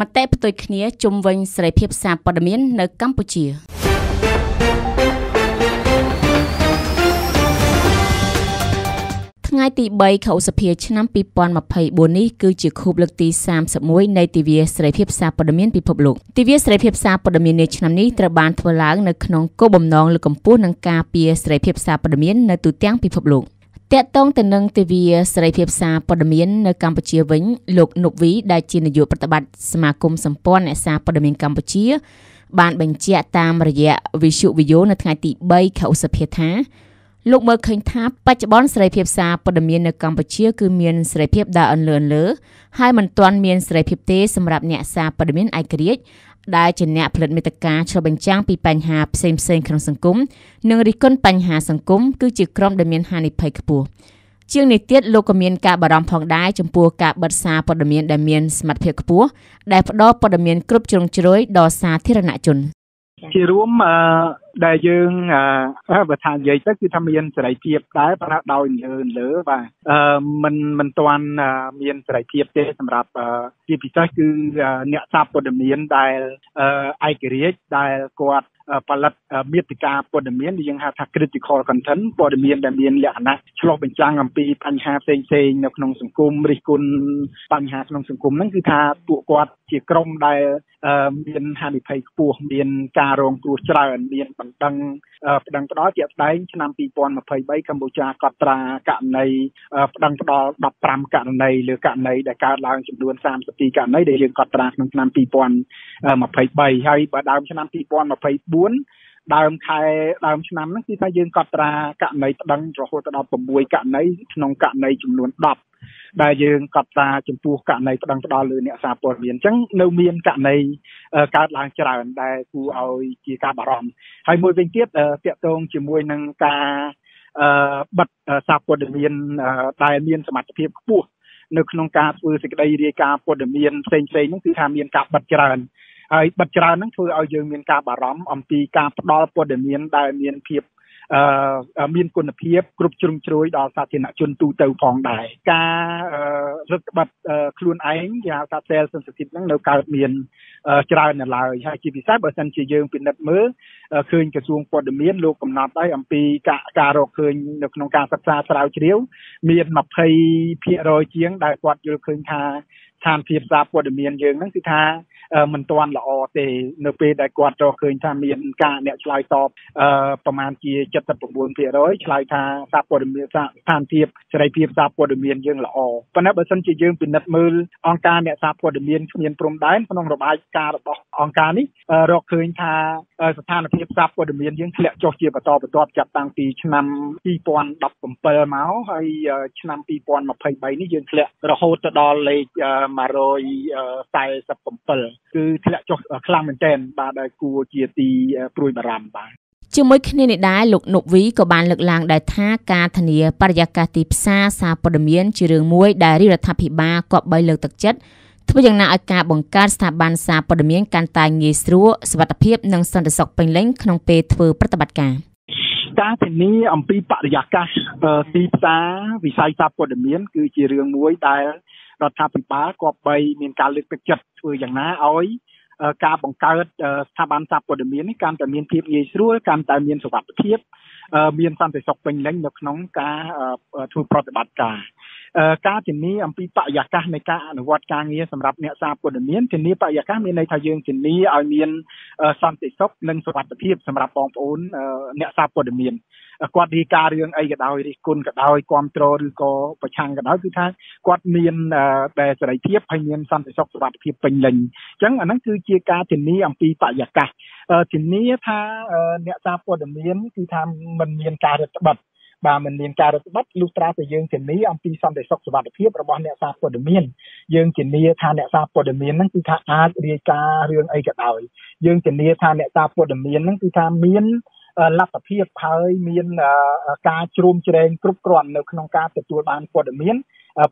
មតិផ្ទុយគ្នាជុំវិញសេរីភាពសារព័ត៌មាននៅកម្ពុជាថ្ងៃទី3ខែឧសភាឆ្នាំ2024នេះគឺជាខួបលើកទី31នៃទិវាសេរីភាពសារព័ត៌មានពិភពលោកទិវាសេរីភាពសារព័ត៌មាននាឆ្នាំនេះត្រូវបានធ្វើឡើងនៅក្នុងគោលបំណងលើកកម្ពស់និងការពារសេរីភាពសារព័ត៌មាននៅទូទាំងពិភពលោក តកតងទៅនឹងទិវាសេរីភាពសារព័ត៌មាននៅកម្ពុជាវិញលោកនុកវីដែលជានាយកប្រតិបត្តិសមាគមសម្ព័ន្ធអ្នកសារព័ត៌មានកម្ពុជា បានបញ្ជាក់តាមរយៈវិទ្យុវីយ៉ូនៅថ្ងៃទី3ខែឧសភាថាលោកមើលឃើញថាបច្ចុប្បន្នសេរីភាពសារព័ត៌មាននៅកម្ពុជាគឺមានសេរីភាពដើរអន្លឿនលើហើយមិនទាន់មានសេរីភាពទេសម្រាប់អ្នកសារព័ត៌មានឯករាជ្យ ដែលជាអ្នកផលិតមេតិការឆ្លុះបញ្ចាំងពីបញ្ហាផ្សេងៗក្នុងសង្គមនិងរិះគន់បញ្ហាសង្គមគឺជាក្រុមដែលមានហានិភ័យខ្ពស់ជាងនេះទៀតលោកក៏មានការបារម្ភផងដែរចំពោះការបិទសារព័ត៌មានដែលមានសមត្ថភាពខ្ពស់ដែលផ្ដល់ព័ត៌មានគ្រប់ជ្រុងជ្រោយដល់សាធារណជន ជារួមដែលយើងបើថានិយាយទៅគឺថាមានសេរីភាពដែរប៉ុន្តែដោយលើលើបាទអឺมันมันទាន់មានសេរីភាពទេសម្រាប់ជាពិសេសគឺអ្នកសារព័ត៌មានដែលឯករាជ្យដែលគាត់ ផលិតមេតិកាព័ត៌មានយើងហៅថា critical content ព័ត៌មានដែលមានលក្ខណៈឆ្លុះបញ្ចាំងអំពីបញ្ហាផ្សេងផ្សេងនៅក្នុងសង្គមរិះគន់បញ្ហាក្នុងសង្គមហ្នឹងគឺថាពួកគាត់ជាក្រុមដែលមានហានិភ័យខ្ពស់មានការរងគ្រោះច្រើនមានបណ្ដឹង ប្តឹងផ្ដាល់ជាក់ស្ដែងឆ្នាំ2023កម្ពុជាកត់ត្រាករណីប្តឹងផ្ដាល់15ករណីលើករណីដែលកើតឡើងចំនួន32ករណីដែលយើងកត់ត្រាក្នុងឆ្នាំ2023ហើយបើដើមឆ្នាំ2024ដើមខែដើមឆ្នាំហ្នឹងគឺថាយើងកត់ត្រាករណីប្តឹងរហូតដល់6ករណីក្នុងករណីចំនួន10 ដែលយើងកត់ត្រាចំពោះករណីប្តឹងផ្ដល់លើអ្នកសារព័ត៌មានអញ្ចឹងនៅមានករណីកើតឡើងច្រើនដែលគួរឲ្យជាការបារម្ភហើយមួយវិញទៀតតកតងជាមួយនឹងការអឺបិទសារព័ត៌មានដែលមានសមត្ថភាពខ្ពស់នៅក្នុងការធ្វើសេចក្តីរាយការណ៍ព័ត៌មានផ្សេងៗហ្នឹងគឺថាមានការបិទច្រើនហើយបិទច្រើនហ្នឹងធ្វើឲ្យយើងមានការបារម្ភអំពីការផ្ដល់ព័ត៌មានដែលមានភាពអឺ មានគុណភាពគ្រប់ជ្រុងជ្រោយដល់សាធារណជនទូទៅផងដែរការរឹតបន្តឹងខ្លួនឯងគេហៅថា self sensitive ហ្នឹងនៅកើតមានច្រើននៅឡើយហើយជាពិសេសបើសិនជាយើងពិនិត្យមើលឃើញក្រសួងព័ត៌មានលោកកំណត់ហើយអំពីការការរកឃើញនៅក្នុងការសិក្សាស្រាវជ្រាវមាន20%ជាងដែលគាត់យល់ឃើញថា ស្ថានភាពសារព័ត៌មានយើងហ្នឹងគឺថាមិនទាន់ល្អទេនៅពេលដែលគាត់រកឃើញថាមានការអ្នកឆ្លើយតបអឺប្រមាណជា79%ឆ្លើយថាសារព័ត៌មានស្ថានភាពសេរីភាពសារព័ត៌មានយើងល្អប៉ុន្តែបើសិនជាយើងពិនិត្យមើលអង្គការអ្នកសារព័ត៌មានគ្មានព្រំដែនក្នុងរបាយការណ៍របស់អង្គការនេះរកឃើញថាស្ថានភាពសារព័ត៌មានយើងធ្លាក់ចុះជាបន្តបន្ទាប់ចាប់តាំងពីឆ្នាំ2017មកហើយឆ្នាំ2023នេះយើងធ្លាក់រហូតទៅដល់លេខ147គឺធ្លាក់ចុះខ្លាំងមែនទែនបាទដែលគួរជាទីព្រួយបារម្ភបាទជាមួយគ្នានេះដែរលោកនុកវីក៏បានលើកឡើងដែរថាការធានាបរិយាកាសទីផ្សារសារព័ត៌មានជារឿងមួយដែលរដ្ឋាភិបាលក៏បីលើកទឹកចិត្តធ្វើយ៉ាងណាឲ្យការបង្កើតស្ថាប័នសារព័ត៌មានកាន់តែងាយស្រួលសុវត្ថិភាពនិងសន្តិសុខពេញលេញក្នុងពេលធ្វើប្រតិបត្តិការការធានាអំពីបរិយាកាសទីផ្សារវិស័យសារព័ត៌មាន គឺជារឿងមួយដែល រដ្ឋាភិបាលគប្បីមានការលើកទឹកចិត្តធ្វើយ៉ាងណាឲ្យការបង្កើតស្ថាប័នសារព័ត៌មាននេះកាន់តែមានភាពងាយស្រួលកាន់តែមានសុវត្ថិភាពមានសន្តិសុខពេញលេញនៅក្នុងការធ្វើប្រតិបត្តិការការធានាអំពីបរិយាកាសនៃការអនុវត្តការងារសម្រាប់អ្នកសារព័ត៌មានធានាបរិយាកាសមានន័យថាយើងធានាឲ្យមានសន្តិសុខនិងសុវត្ថិភាពសម្រាប់បងប្អូនអ្នកសារព័ត៌មាន គាត់រាយការណ៍រឿងអីក៏ដោយរិះគន់ក៏ដោយគ្រប់គ្រងឬក៏ប្រឆាំងក៏ដោយគឺថាគាត់មានតែសេរីភាពហើយមានសន្តិសុខសុវត្ថិភាពពេញលេញអញ្ចឹងអាហ្នឹងគឺជាការធានាអំពីបរិយាកាសធានាថាអ្នកសារព័ត៌មានគឺថាมันមានការរឹតបន្តឹងបាទមិនមានការរឹតបន្តឹងលុះត្រាតែយើងធានាអំពីសន្តិសុខសុវត្ថិភាពរបស់អ្នកសារព័ត៌មានយើងធានាថាអ្នកសារព័ត៌មានហ្នឹងគឺថាអាចរាយការណ៍រឿងអីក៏ដោយយើងធានាថាអ្នកសារព័ត៌មានហ្នឹងគឺថាមាន លទ្ធភាពហើយមានការជ្រោមជ្រែងគ្រប់គ្រាន់នៅក្នុងការទទួលបានព័ត៌មាន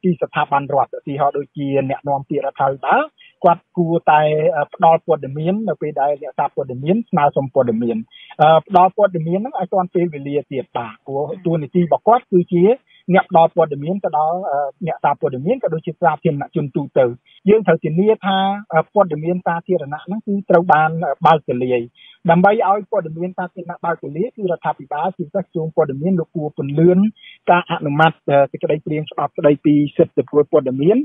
ពីស្ថាប័នរដ្ឋឧទាហរណ៍ដូចជាអ្នកនាំពាក្យរដ្ឋាភិបាលគាត់គួរតែផ្ដល់ព័ត៌មាននៅពេលដែលអ្នកសារព័ត៌មានស្នើសុំព័ត៌មានផ្ដល់ព័ត៌មានហ្នឹងឲ្យទាន់ពេលវេលាទៀតបាទព្រោះតួនាទីរបស់គាត់គឺជា អ្នកផ្ដល់ព័ត៌មានទៅដល់អ្នកសារព័ត៌មានក៏ដូចជាសាធារណជនទូទៅយើងត្រូវធានាថាព័ត៌មានសាធារណៈហ្នឹងគឺត្រូវបានបើកទូលាយដើម្បីឲ្យព័ត៌មានសាធារណៈបើកទូលាយគឺរដ្ឋាភិបាលជាពិសេសក្រសួងព័ត៌មានលោកគួរពន្លឿនការអនុម័តសេចក្តីព្រាងច្បាប់ស្តីពីសិទ្ធិទទួលព័ត៌មាន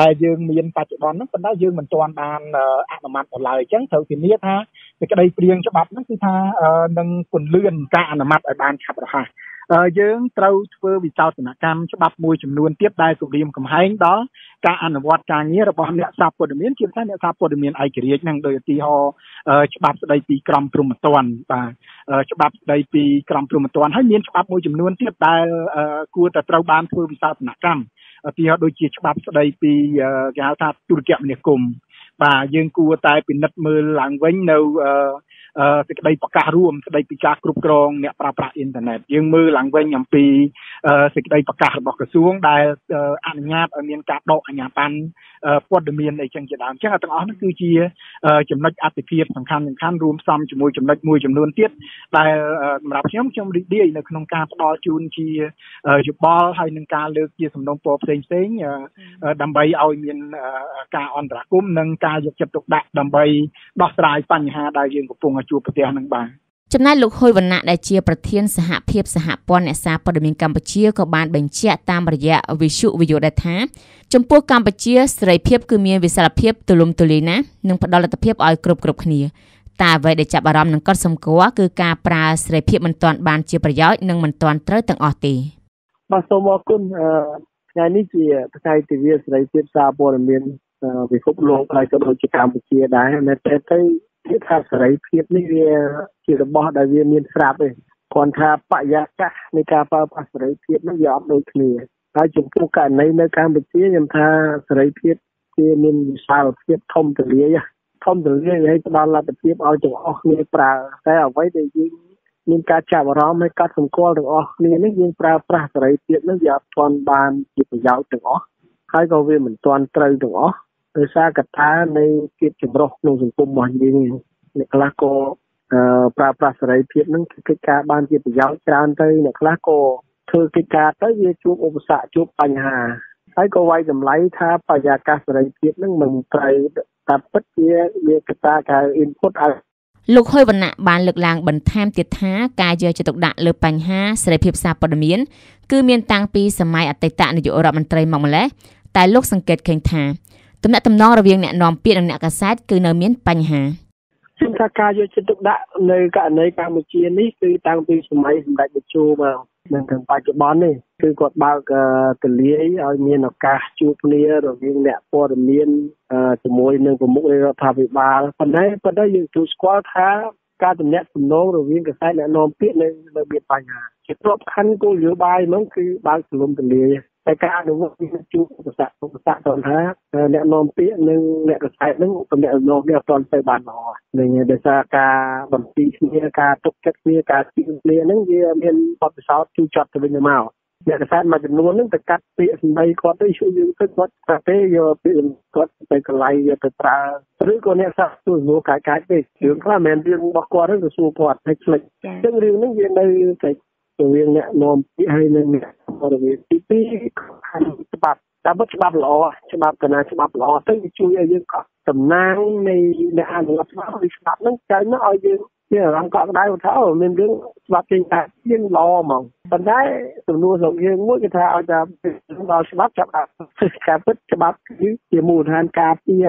ដែលយើងមានបច្ចុប្បន្នហ្នឹងប៉ុន្តែយើងមិនទាន់បានអនុម័តឡើយអញ្ចឹងត្រូវធានាថាសេចក្តីព្រាងច្បាប់ហ្នឹងគឺថានឹងពន្លឿនការអនុម័តឲ្យបានឆាប់រហ័ស យើងត្រូវធ្វើវិសោធនកម្មច្បាប់មួយចំនួនទៀតដែលគម្រាមកំហែងដល់ការអនុវត្តការងាររបស់អ្នកសារព័ត៌មានជាពិសេសអ្នកសារព័ត៌មានឯករាជ្យនឹងដោយឧទាហរណ៍ច្បាប់ស្ដីពីក្រមព្រហ្មទណ្ឌបាទច្បាប់ស្ដីពីក្រមព្រហ្មទណ្ឌហើយមានច្បាប់មួយចំនួនទៀតដែលគួរតែត្រូវបានធ្វើវិសោធនកម្មឧទាហរណ៍ដូចជាច្បាប់ស្ដីពីគេហៅថាទូរគមនាគមន៍បាទយើងគួរតែពិនិត្យមើលឡើងវិញនៅ សេចក្តីប្រកាសរួមស្តីពីការគ្រប់គ្រងអ្នកប្រើប្រាស់អ៊ីនធឺណិតយើងមើលឡើងវិញអំពីសេចក្តីប្រកាសរបស់ក្រសួងដែលអនុញ្ញាតឲ្យមានការដកអាជ្ញាប័ណ្ណព័ត៌មានអីចឹងជាដើមអញ្ចឹងទាំងអស់នោះគឺជាចំណុចអតិភិបសំខាន់សំខាន់រួមផ្សំជាមួយចំណុចមួយចំនួនទៀតដែលសម្រាប់ខ្ញុំខ្ញុំរីករាយនៅក្នុងការផ្ដល់ជូនជាយោបល់ហើយនឹងការលើកជាសំណុំពរផ្សេងផ្សេងដើម្បីឲ្យមានការអន្តរាគមន៍និងការយកចិត្តទុកដាក់ដើម្បីដោះស្រាយបញ្ហាដែលយើងកំពុងជួបប្រទះនឹងបាទចំណែកលោកហ៊ុយវណ្ណៈដែលជាប្រធានសហភាពសហព័ន្ធអ្នកសារព័ត៌មានកម្ពុជាក៏បានបញ្ជាក់តាមរយៈវិសុវិយោដែលថាចំពោះកម្ពុជាសេរីភាពគឺមានវិសាលភាពទូលំទូលាយណាស់និងផ្ដល់លទ្ធភាពឲ្យគ្រប់គ្រប់គ្នាតែអ្វីដែលចាប់អារម្មណ៍និងកត់សម្គាល់គឺការប្រើសេរីភាពមិនទាន់បានជាប្រយោជន៍និងមិនទាន់ត្រូវទាំងអស់ទេបាទសូមអរគុណថ្ងៃនេះជាថ្ងៃទិវាសេរីភាពសារព័ត៌មានពិភពលោកហើយក៏ដូចជាកម្ពុជាដែរតែទៅ គេថាសេរីភាពនេះវាជារបស់ដែលវាមានស្រាប់ទេគាត់ថាបរិយាកាសនៃការប្រើប្រាស់សេរីភាពនេះវាអត់ដូចគ្នាហើយចំពោះករណីនៅកម្ពុជាខ្ញុំថាសេរីភាពជាមានវិសាលភាពធំទូលាយធំទូលាយហើយផ្ដល់លទ្ធភាពឲ្យទាំងអស់គ្នាប្រើតែអ្វីដែលយើងមានការចាប់អារម្មណ៍ហើយកត់សម្គាល់ទាំងអស់គ្នានេះយើងប្រើប្រាស់សេរីភាពនេះវាអត់ទាន់បានជាប្រយោជន៍ទាំងអស់ហើយក៏វាមិនទាន់ត្រូវទាំងអស់ ដោយសារកត្តានៃភាពចម្រុះក្នុងសង្គមរបស់យើងអ្នកខ្លះក៏ប្រើប្រាស់សេរីភាពនឹងកិច្ចការបានជាប្រយោជន៍ច្រើនទៅអ្នកខ្លះក៏ធ្វើកិច្ចការទៅវាជួបឧបសគ្គជួបបញ្ហាហើយក៏វាយតម្លៃថាបរិយាកាសសេរីភាពនឹងមិនត្រូវតែពិតជាវាកត្តាកៅ input ឲ្យលោកហុយវណ្ណៈបានលើកឡើងបន្ថែមទៀតថាការយកចិត្តទុកដាក់លើបញ្ហាសេរីភាពសារព័ត៌មានគឺមានតាំងពីសម័យអតីតនាយករដ្ឋមន្ត្រីមកម្លេះតែលោកសង្កេតឃើញថា ទំនាក់ទំនងរវាងអ្នកនាំពាក្យនិងអ្នកកាសែតគឺនៅមានបញ្ហាខ្ញុំថាការយកចិត្តទុកដាក់នៅករណីកម្ពុជានេះគឺតាំងពីសម័យសម្ដេចតេជោមកនិងถึงបច្ចុប្បន្ននេះគឺគាត់បើកទលាយឲ្យមានឱកាសជួបគ្នារវាងអ្នកព័ត៌មានជាមួយនឹងប្រមុខរដ្ឋាភិបាលប៉ុន្តែប៉ុន្តែយើងទូស្គាល់ថាការតំណាក់ទំនងរវាងកសែតអ្នកនាំពាក្យនៅនៅមានបញ្ហាជាទ្រព្យខណ្ឌគោលនយោបាយហ្មងគឺបើកទលំទលាយ តែការអនុវត្តវាជួបឧបសគ្គឧបសគ្គទៅថាអ្នកនាំពាក្យនិងអ្នកកសែតនឹងទំនាក់ទំនងនេះអត់ទាន់ទៅបានល្អនឹងដោយសារការបំពីគ្នាការទុកចិត្តគ្នាការជឿគ្នានឹងវាមានបទពិសោធន៍ជួចត់ទៅវិញទៅមកអ្នកកសែតមួយចំនួនហ្នឹងទៅកាត់ពាក្យសម្ដីគាត់ទៅជួយយើងទៅគាត់តែទេយកពាក្យគាត់ទៅកន្លែងយកទៅប្រើឬក៏អ្នកសាស្ត្រសួរសួរកាយកាយពេករឿងខ្លះមិនមែនរឿងរបស់គាត់ទេទៅសួរគាត់ឲ្យខ្លេចអញ្ចឹងរឿងហ្នឹងវានៅតែរវាងអ្នកនាំពាក្យហើយនិងអ្នក រវាងទីពីរខាងច្បាប់តែបើច្បាប់ល្អច្បាប់កណាច្បាប់ល្អទៅវាជួយឲ្យយើងកត់តំណាងនៃអ្នកអនុវត្តច្បាប់ឬច្បាប់ហ្នឹងចែកមកឲ្យយើងមានអារម្មណ៍កក់ក្ដៅថាអូមានរឿងច្បាប់ចេញតែជាល្អហ្មងប៉ុន្តែសំណួររបស់យើងមួយគឺថាឲ្យតែដល់ច្បាប់ចាប់ដាក់ការពិតច្បាប់គឺជាមូលដ្ឋានការពារ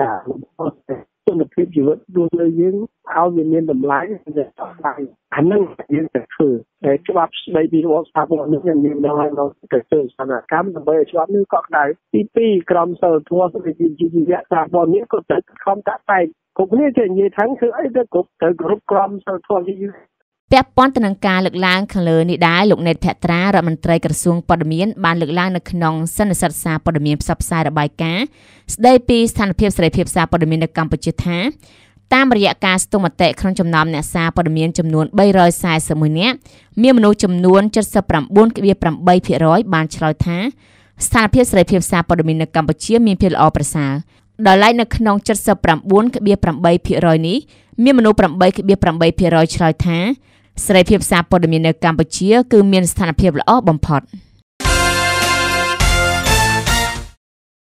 គុណភាពជីវិតរស់នៅយើងឲ្យវាមានតម្លៃទៅដល់អាហ្នឹងយើងទៅធ្វើតែច្បាប់ស្ដីពីរបបស្ថាប័ននេះយើងមានដល់ដល់ទៅធ្វើសកម្មកម្មដើម្បីឲ្យច្បាប់នេះកក់ក្ដៅទី2ក្រមសីលធម៌ស្ដីពីជីវៈស្ថាប័ននេះក៏ត្រូវខំតាក់តែងគ្រប់គ្នាចេះនិយាយថាគឺអីទៅគ្រប់ទៅគ្រប់ក្រមសីលធម៌ជីវៈ ពាក់ព័ន្ធទៅនឹងការលើកឡើងខាងលើនេះដែរលោកណេតភត្រារដ្ឋមន្ត្រីក្រសួងព័ត៌មានបានលើកឡើងនៅក្នុងសន្និសីទសារព័ត៌មានផ្សព្វផ្សាយរបាយការណ៍ស្ដីពីស្ថានភាពសេរីភាពសារព័ត៌មាននៅកម្ពុជាថាតាមរយៈការស្ទង់មតិក្នុងចំណោមអ្នកសារព័ត៌មានចំនួន341នាក់មានមនុស្សចំនួន79.8%បានឆ្លើយថាស្ថានភាពសេរីភាពសារព័ត៌មាននៅកម្ពុជាមានភាពល្អប្រសើរដោយឡែកនៅក្នុង79.8%នេះមានមនុស្ស8.8%ឆ្លើយថា សេរីភាពសារព័ត៌មាននៅកម្ពុជា គឺមានស្ថានភាពល្អបំផុត។